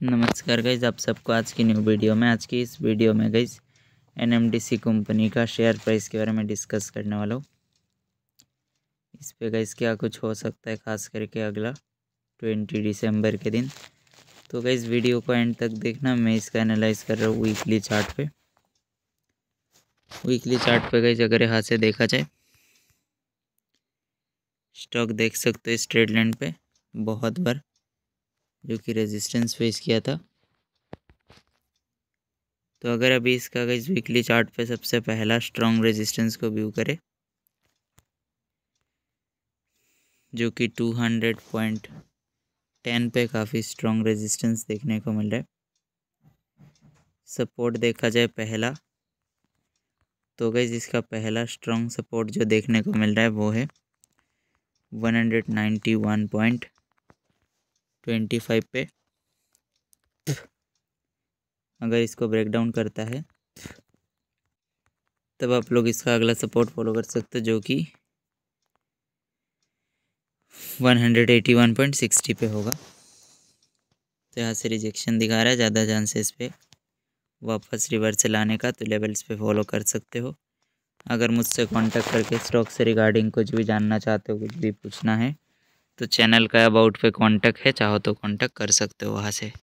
नमस्कार गाइज़ आप सबको आज की न्यू वीडियो में, आज की इस वीडियो में गाइज़ एनएमडीसी कंपनी का शेयर प्राइस के बारे में डिस्कस करने वाला हूँ। इस पे गाइज़ क्या कुछ हो सकता है, खास करके अगला ट्वेंटी दिसंबर के दिन। तो गाइज़ वीडियो को एंड तक देखना, मैं इसका एनालाइज कर रहा हूँ वीकली चार्ट पे। वीकली चार्ट पे गाइज़ अगर यहाँ से देखा जाए स्टॉक देख सकते हो स्ट्रेट लैंड पे, बहुत बार। जो कि रेजिस्टेंस फेस किया था। तो अगर अभी इसका इस वीकली चार्ट पे सबसे पहला स्ट्रॉन्ग रेजिस्टेंस को व्यू करे, जो कि टू हंड्रेड पॉइंट टेन पे काफ़ी स्ट्रॉन्ग रेजिस्टेंस देखने को मिल रहा है। सपोर्ट देखा जाए पहला तो गई इसका पहला स्ट्रॉन्ग सपोर्ट जो देखने को मिल रहा है वो है one hundred ninety one point twenty five पे। अगर इसको ब्रेक डाउन करता है, तब आप लोग इसका अगला सपोर्ट फॉलो कर सकते हो, जो कि one hundred eighty one point sixty पे होगा। तो यहाँ से रिजेक्शन दिखा रहा है, ज़्यादा चांसेस पे वापस रिवर्स लाने का तो लेवल्स पे फॉलो कर सकते हो। अगर मुझसे कांटेक्ट करके स्टॉक से रिगार्डिंग कुछ भी जानना चाहते हो, कुछ भी पूछना है तो चैनल का अबाउट पे कांटेक्ट है, चाहो तो कांटेक्ट कर सकते हो वहाँ से।